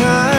time